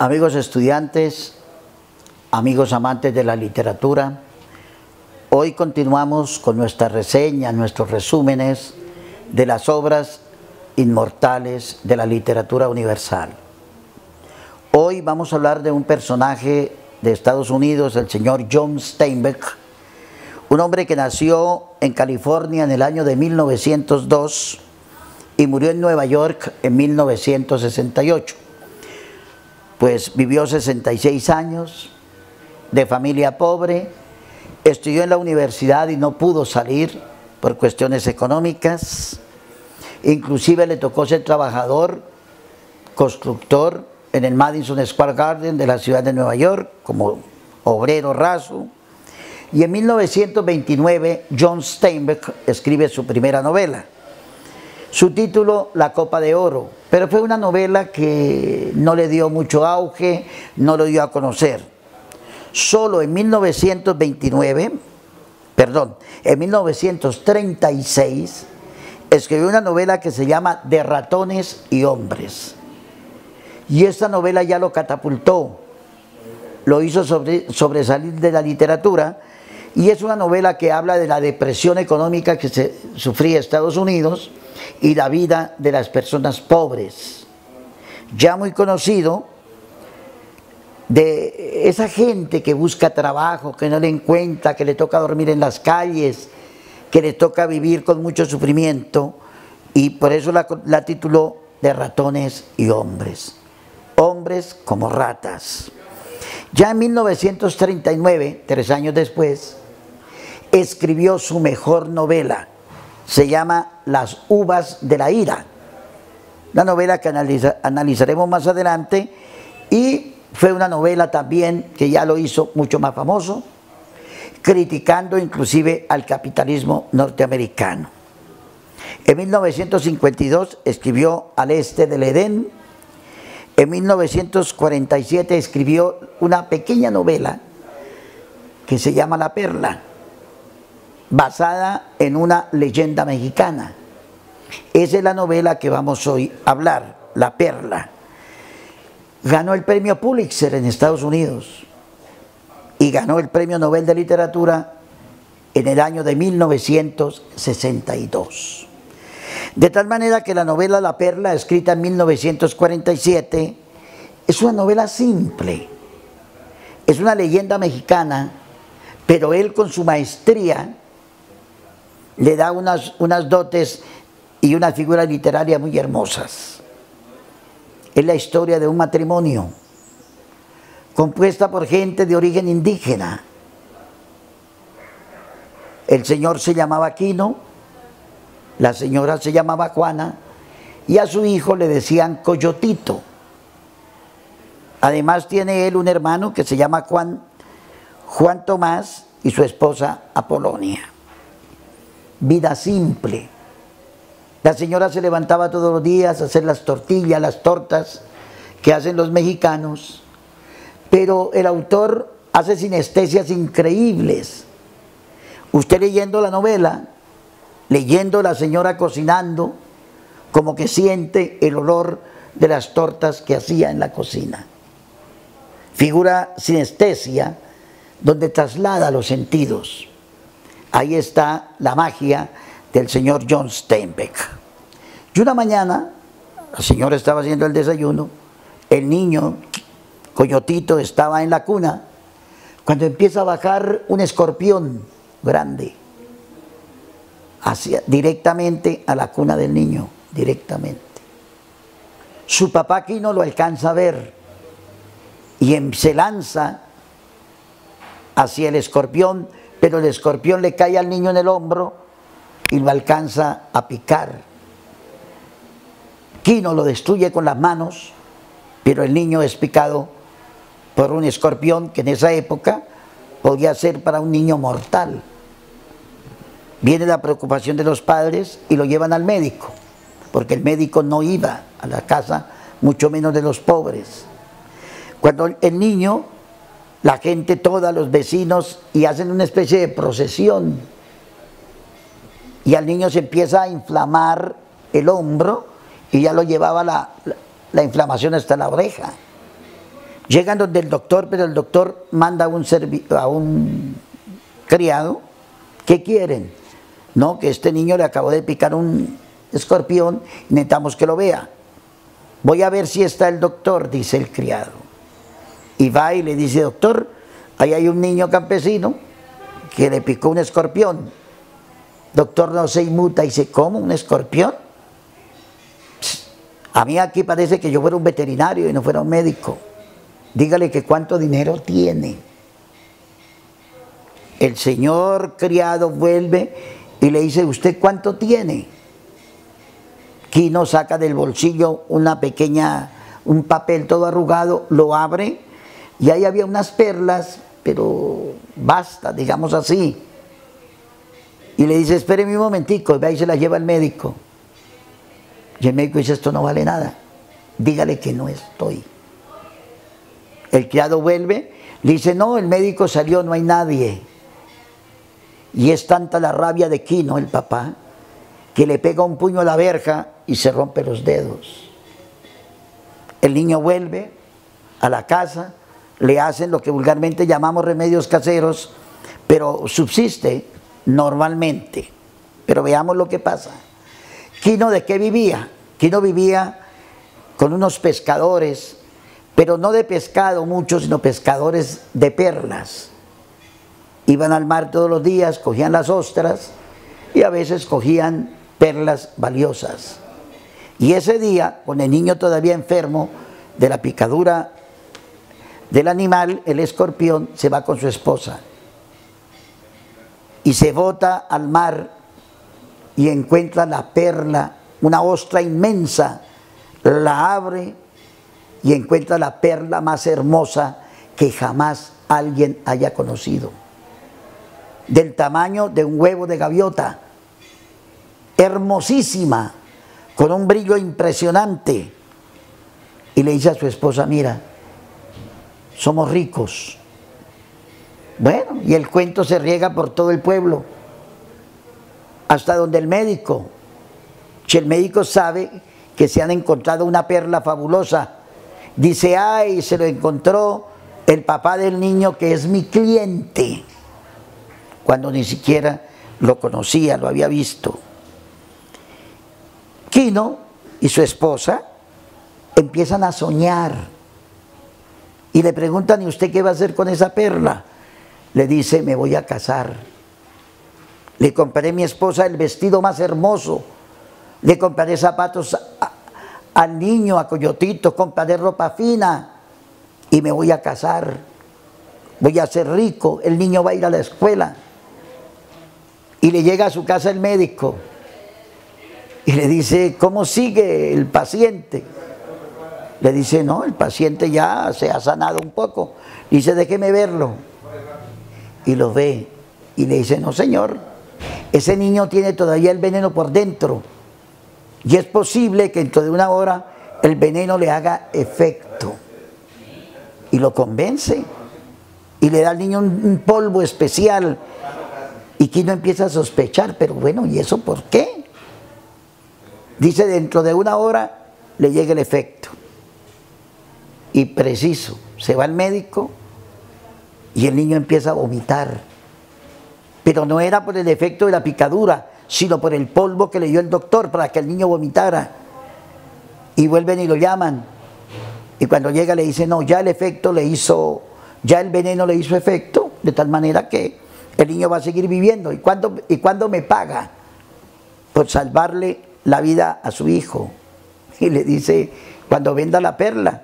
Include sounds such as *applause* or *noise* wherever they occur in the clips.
Amigos estudiantes, amigos amantes de la literatura, hoy continuamos con nuestra reseña, nuestros resúmenes de las obras inmortales de la literatura universal. Hoy vamos a hablar de un personaje de Estados Unidos, el señor John Steinbeck, un hombre que nació en California en el año de 1902 y murió en Nueva York en 1968. Pues vivió 66 años, de familia pobre, estudió en la universidad y no pudo salir por cuestiones económicas, inclusive le tocó ser trabajador, constructor en el Madison Square Garden de la ciudad de Nueva York como obrero raso. Y en 1929 John Steinbeck escribe su primera novela. Su título, La Copa de Oro, pero fue una novela que no le dio mucho auge, no lo dio a conocer. Solo en 1929, perdón, en 1936, escribió una novela que se llama De ratones y hombres. Y esta novela ya lo catapultó, lo hizo sobresalir de la literatura y es una novela que habla de la depresión económica que se sufría Estados Unidos y la vida de las personas pobres. Ya muy conocido de esa gente que busca trabajo, que no le encuentra, que le toca dormir en las calles, que le toca vivir con mucho sufrimiento y por eso la, la tituló de ratones y hombres. Hombres como ratas. Ya en 1939, tres años después, escribió su mejor novela, se llama Las uvas de la ira. La novela que analizaremos más adelante y fue una novela también que ya lo hizo mucho más famoso, criticando inclusive al capitalismo norteamericano. En 1952 escribió Al este del Edén. En 1947 escribió una pequeña novela que se llama La Perla basada en una leyenda mexicana. Esa es la novela que vamos hoy a hablar, La Perla. Ganó el premio Pulitzer en Estados Unidos y ganó el premio Nobel de Literatura en el año de 1962. De tal manera que la novela La Perla, escrita en 1947, es una novela simple, es una leyenda mexicana, pero él con su maestría le da unas, unas dotes y una figura literaria muy hermosas. Es la historia de un matrimonio compuesta por gente de origen indígena. El señor se llamaba Quino, la señora se llamaba Juana y a su hijo le decían Coyotito. Además tiene él un hermano que se llama Juan, Juan Tomás y su esposa Apolonia vida simple. La señora se levantaba todos los días a hacer las tortillas, las tortas que hacen los mexicanos, pero el autor hace sinestesias increíbles. Usted leyendo la novela, leyendo la señora cocinando, como que siente el olor de las tortas que hacía en la cocina. Figura sinestesia donde traslada los sentidos. Ahí está la magia del señor John Steinbeck. Y una mañana, la señora estaba haciendo el desayuno, el niño, Coyotito, estaba en la cuna, cuando empieza a bajar un escorpión grande, hacia, directamente a la cuna del niño, directamente. Su papá aquí no lo alcanza a ver y se lanza hacia el escorpión pero el escorpión le cae al niño en el hombro y lo alcanza a picar. Quino lo destruye con las manos, pero el niño es picado por un escorpión que en esa época podía ser para un niño mortal. Viene la preocupación de los padres y lo llevan al médico, porque el médico no iba a la casa, mucho menos de los pobres. Cuando el niño la gente toda, los vecinos, y hacen una especie de procesión. Y al niño se empieza a inflamar el hombro y ya lo llevaba la, inflamación hasta la oreja. Llegan donde el doctor, pero el doctor manda a un, a un criado. ¿Qué quieren? No, que este niño le acabó de picar un escorpión, necesitamos que lo vea. Voy a ver si está el doctor, dice el criado. Y va y le dice, doctor, ahí hay un niño campesino que le picó un escorpión. Doctor no se inmuta y dice, ¿cómo? ¿Un escorpión? A mí aquí parece que yo fuera un veterinario y no fuera un médico. Dígale que cuánto dinero tiene. El señor criado vuelve y le dice, ¿usted cuánto tiene? Quino saca del bolsillo una pequeña, un papel todo arrugado, lo abre y ahí había unas perlas, pero basta, digamos así. Y le dice, espéreme un momentico, y va se la lleva al médico. Y el médico dice, esto no vale nada, dígale que no estoy. El criado vuelve, le dice, no, el médico salió, no hay nadie. Y es tanta la rabia de Quino, el papá, que le pega un puño a la verja y se rompe los dedos. El niño vuelve a la casa, le hacen lo que vulgarmente llamamos remedios caseros, pero subsiste normalmente. Pero veamos lo que pasa. Quino de qué vivía? Quino vivía con unos pescadores pero no de pescado mucho, sino pescadores de perlas. Iban al mar todos los días, cogían las ostras y a veces cogían perlas valiosas. Y ese día, con el niño todavía enfermo de la picadura del animal, el escorpión se va con su esposa y se bota al mar y encuentra la perla, una ostra inmensa, la abre y encuentra la perla más hermosa que jamás alguien haya conocido. Del tamaño de un huevo de gaviota. Hermosísima, con un brillo impresionante. Y le dice a su esposa, mira, somos ricos. Bueno, y el cuento se riega por todo el pueblo, hasta donde el médico, si el médico sabe que se han encontrado una perla fabulosa, Dice, ay, se lo encontró el papá del niño que es mi cliente, cuando ni siquiera lo conocía, lo había visto. Kino y su esposa empiezan a soñar y le preguntan, ¿y usted qué va a hacer con esa perla? Le dice, me voy a casar. Le compraré a mi esposa el vestido más hermoso, le compraré zapatos al niño, a Coyotito, compraré ropa fina y me voy a casar. Voy a ser rico, el niño va a ir a la escuela. Y le llega a su casa el médico y le dice, ¿cómo sigue el paciente? Le dice, no, el paciente ya se ha sanado un poco. Dice, déjeme verlo. Y lo ve y le dice, no señor, ese niño tiene todavía el veneno por dentro y es posible que dentro de una hora el veneno le haga efecto. Y lo convence. Y le da al niño un, polvo especial. Y Kino empieza a sospechar, pero bueno, ¿y eso por qué? Dice, dentro de una hora le llega el efecto. Y preciso, se va al médico y el niño empieza a vomitar. Pero no era por el efecto de la picadura, sino por el polvo que le dio el doctor para que el niño vomitara. Y vuelven y lo llaman. Y cuando llega le dice, no, ya el efecto le hizo, ya el veneno le hizo efecto, de tal manera que el niño va a seguir viviendo. ¿Y cuándo, y me paga? Por salvarle la vida a su hijo. Y le dice, cuando venda la perla,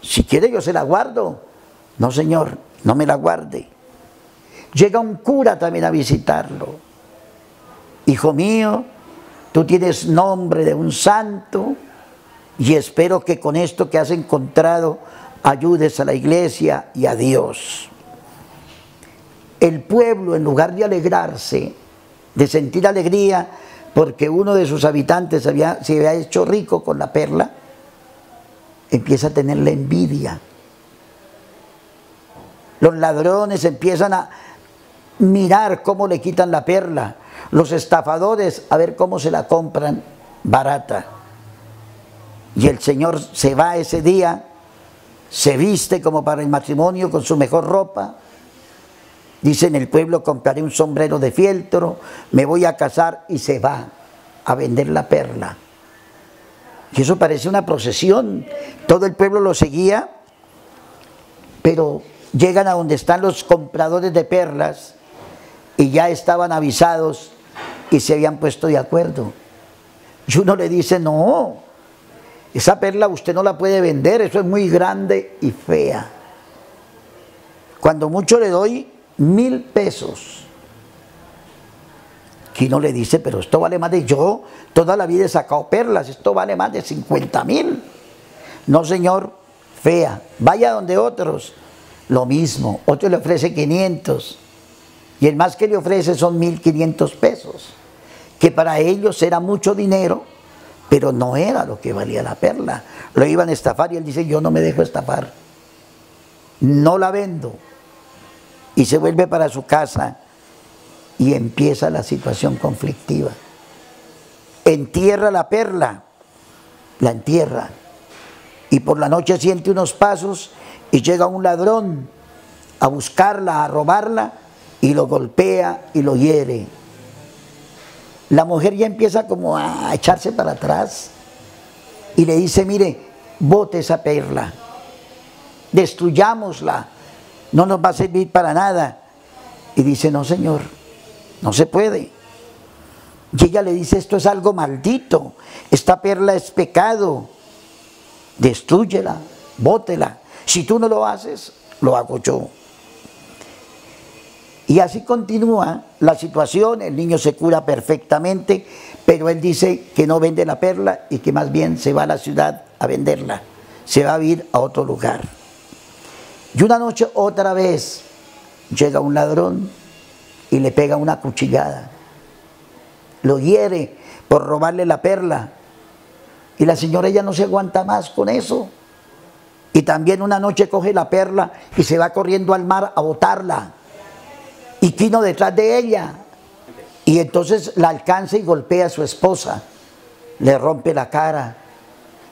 si quiere yo se la guardo. No, señor, no me la guarde. Llega un cura también a visitarlo hijo mío, tú tienes nombre de un santo y espero que con esto que has encontrado ayudes a la iglesia y a Dios. El pueblo, en lugar de alegrarse, de sentir alegría porque uno de sus habitantes se había hecho rico con la perla, empieza a tener la envidia. Los ladrones empiezan a mirar cómo le quitan la perla los estafadores a ver cómo se la compran barata. Y el Señor se va ese día se viste como para el matrimonio con su mejor ropa. Dice en el pueblo compraré un sombrero de fieltro, me voy a casar y se va a vender la perla. Y eso parece una procesión. Todo el pueblo lo seguía, pero llegan a donde están los compradores de perlas y ya estaban avisados y se habían puesto de acuerdo. Y uno le dice, no, esa perla usted no la puede vender, eso es muy grande y fea. Cuando mucho le doy mil pesos. no le dice, pero esto vale más de yo, toda la vida he sacado perlas, esto vale más de 50 mil. No, señor, fea. Vaya donde otros, lo mismo. Otro le ofrece 500 y el más que le ofrece son 1500 pesos, que para ellos era mucho dinero, pero no era lo que valía la perla. Lo iban a estafar y él dice, yo no me dejo estafar, no la vendo. Y se vuelve para su casa y empieza la situación conflictiva. Entierra la perla, la entierra, y por la noche siente unos pasos y llega un ladrón a buscarla, a robarla, y lo golpea y lo hiere. La mujer ya empieza como a echarse para atrás y le dice, mire, bote esa perla, destruyámosla, no nos va a servir para nada. Y dice, no señor, no se puede. Y ella le dice, esto es algo maldito, esta perla es pecado, destruyela, bótela. Si tú no lo haces, lo hago yo. Y así continúa la situación, el niño se cura perfectamente, pero él dice que no vende la perla y que más bien se va a la ciudad a venderla, se va a ir a otro lugar. Y una noche otra vez llega un ladrón y le pega una cuchillada, lo hiere por robarle la perla y la señora ya no se aguanta más con eso. Y también una noche coge la perla y se va corriendo al mar a botarla y Quino detrás de ella. Y entonces la alcanza y golpea a su esposa, le rompe la cara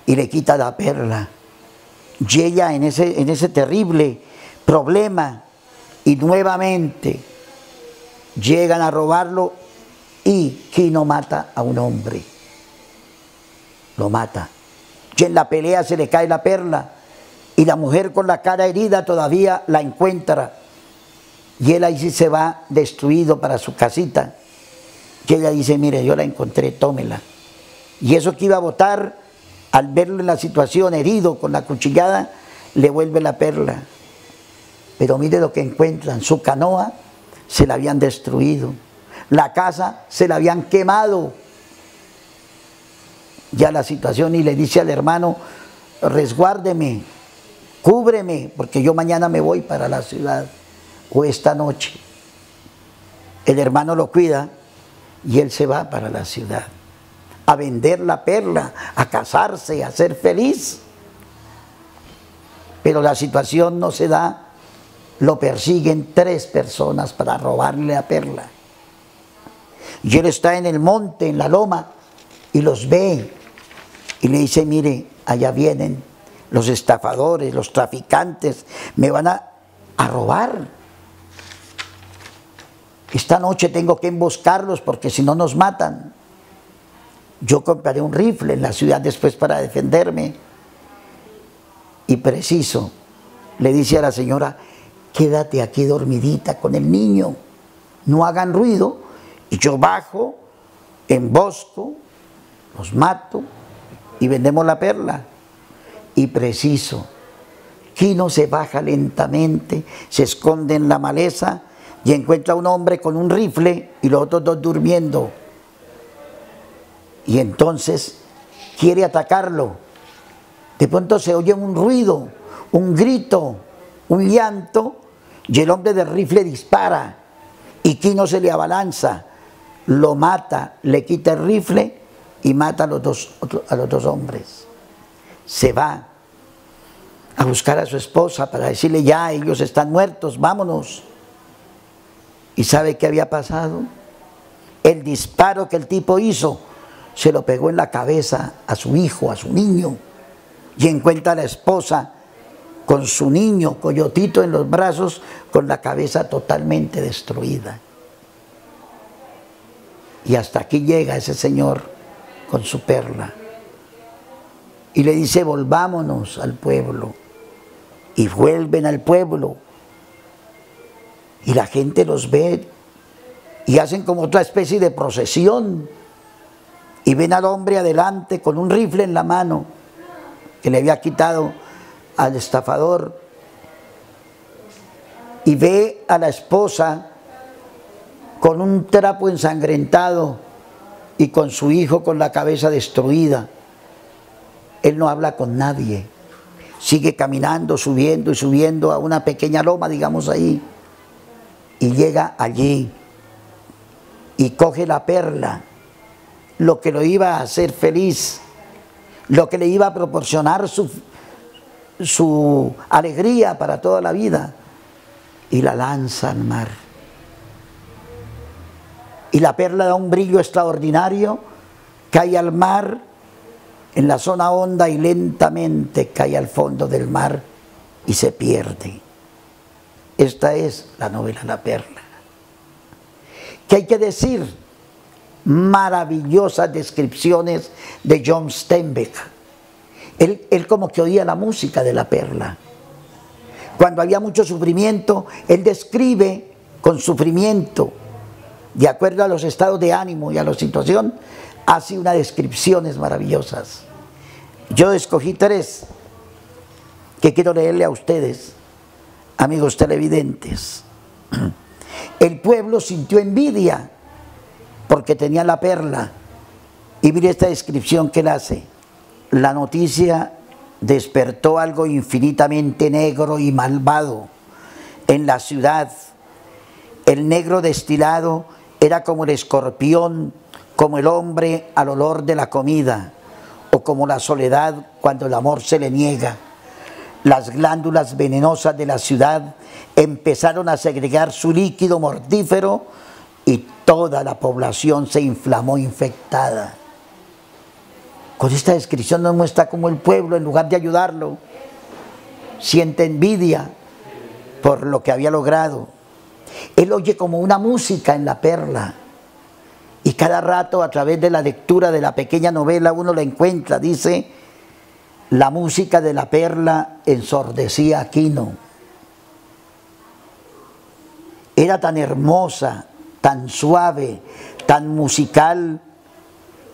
y le quita la perla. Y ella en ese, en ese terrible problema y nuevamente llegan a robarlo y Quino mata a un hombre. Lo mata. Y en la pelea se le cae la perla y la mujer con la cara herida todavía la encuentra y él ahí sí se va destruido para su casita. Y ella dice, mire, yo la encontré, tómela. Y eso que iba a votar, al verlo en la situación herido con la cuchillada, le vuelve la perla. Pero mire lo que encuentran, su canoa se la habían destruido, la casa se la habían quemado. Ya la situación y le dice al hermano, resguárdeme, cúbreme, porque yo mañana me voy para la ciudad o esta noche. El hermano lo cuida y él se va para la ciudad a vender la perla, a casarse, a ser feliz. Pero la situación no se da, lo persiguen tres personas para robarle la perla. Y él está en el monte, en la loma, y los ve y le dice, mire, allá vienen los estafadores, los traficantes, me van a, a robar esta noche tengo que emboscarlos porque si no nos matan. Yo compraré un rifle en la ciudad después para defenderme. Y preciso, le dice a la señora, quédate aquí dormidita con el niño, no hagan ruido, y yo bajo, embosco, los mato y vendemos la perla. Y preciso, Quino se baja lentamente, se esconde en la maleza y encuentra a un hombre con un rifle y los otros dos durmiendo. Y entonces quiere atacarlo. De pronto se oye un ruido, un grito, un llanto, y el hombre del rifle dispara. Y Kino se le abalanza, lo mata, le quita el rifle y mata a los dos, a los dos hombres. Se va a buscar a su esposa para decirle ya, ellos están muertos, vámonos. ¿Y sabe qué había pasado? El disparo que el tipo hizo se lo pegó en la cabeza a su hijo, a su niño, y encuentra a la esposa con su niño coyotito en los brazos, con la cabeza totalmente destruida. Y hasta aquí llega ese señor con su perla. Y le dice, volvámonos al pueblo. Y vuelven al pueblo. Y la gente los ve y hacen como otra especie de procesión. Y ven al hombre adelante con un rifle en la mano que le había quitado al estafador. Y ve a la esposa con un trapo ensangrentado y con su hijo con la cabeza destruida. Él no habla con nadie. Sigue caminando, subiendo y subiendo a una pequeña loma, digamos ahí. Y llega allí y coge la perla, lo que lo iba a hacer feliz, lo que le iba a proporcionar su, su alegría para toda la vida, y la lanza al mar. Y la perla da un brillo extraordinario, cae al mar, en la zona honda y lentamente cae al fondo del mar y se pierde. Esta es la novela La Perla. ¿Qué hay que decir? Maravillosas descripciones de John Steinbeck. Él, él como que oía la música de la perla. Cuando había mucho sufrimiento, él describe con sufrimiento, de acuerdo a los estados de ánimo y a la situación, hace unas descripciones maravillosas. Yo escogí tres que quiero leerle a ustedes, amigos televidentes. *clears throat* El pueblo sintió envidia porque tenía la perla. Y mire esta descripción que él hace. La noticia despertó algo infinitamente negro y malvado en la ciudad. El negro destilado era como el escorpión, como el hombre al olor de la comida, o como la soledad cuando el amor se le niega. Las glándulas venenosas de la ciudad empezaron a segregar su líquido mortífero y toda la población se inflamó infectada. Con esta descripción nos muestra cómo el pueblo, en lugar de ayudarlo, siente envidia por lo que había logrado. Él oye como una música en la perla. Y cada rato a través de la lectura de la pequeña novela uno la encuentra. Dice, la música de la perla ensordecía a Quino era tan hermosa, tan suave, tan musical,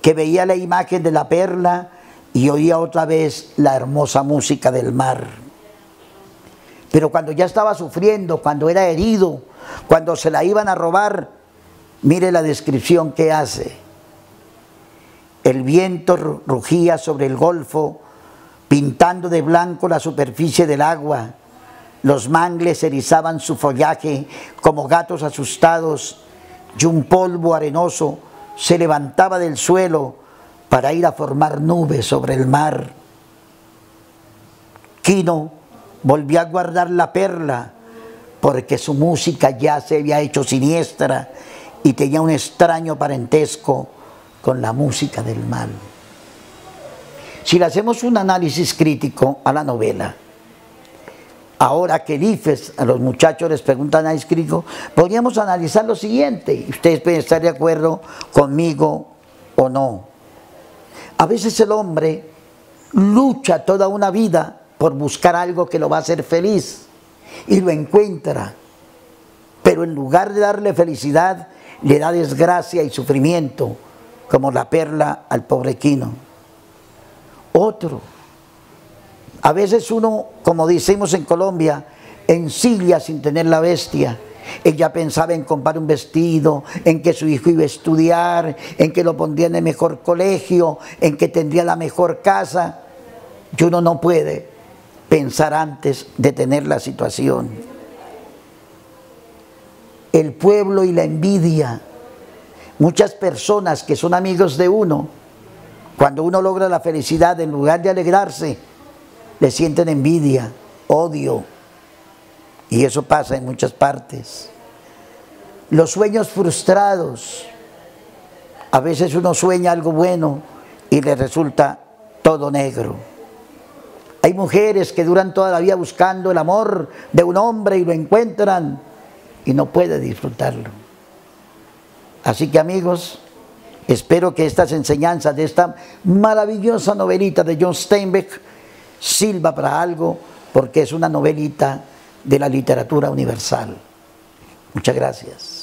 que veía la imagen de la perla y oía otra vez la hermosa música del mar. Pero cuando ya estaba sufriendo, cuando era herido, cuando se la iban a robar, mire la descripción que hace. El viento rugía sobre el golfo, pintando de blanco la superficie del agua los mangles erizaban su follaje como gatos asustados y un polvo arenoso se levantaba del suelo para ir a formar nubes sobre el mar. Quino volvió a guardar la perla porque su música ya se había hecho siniestra y tenía un extraño parentesco con la música del mal. Si le hacemos un análisis crítico a la novela, Ahora que el IFES a los muchachos les preguntan a inscrito, podríamos analizar lo siguiente, ustedes pueden estar de acuerdo conmigo o no. A veces el hombre lucha toda una vida por buscar algo que lo va a hacer feliz y lo encuentra, pero en lugar de darle felicidad, le da desgracia y sufrimiento, como la perla al pobre Quino. Otro a veces uno, como decimos en Colombia, ensilla sin tener la bestia. Ella pensaba en comprar un vestido, en que su hijo iba a estudiar, en que lo pondría en el mejor colegio, en que tendría la mejor casa. Y uno no puede pensar antes de tener la situación. El pueblo y la envidia. Muchas personas que son amigos de uno, cuando uno logra la felicidad, en lugar de alegrarse, le sienten envidia, odio, y eso pasa en muchas partes. Los sueños frustrados, a veces uno sueña algo bueno y le resulta todo negro. Hay mujeres que duran toda la vida buscando el amor de un hombre y lo encuentran y no pueden disfrutarlo. Así que amigos, espero que estas enseñanzas de esta maravillosa novelita de John Steinbeck Silva para algo porque es una novelita de la literatura universal. Muchas gracias.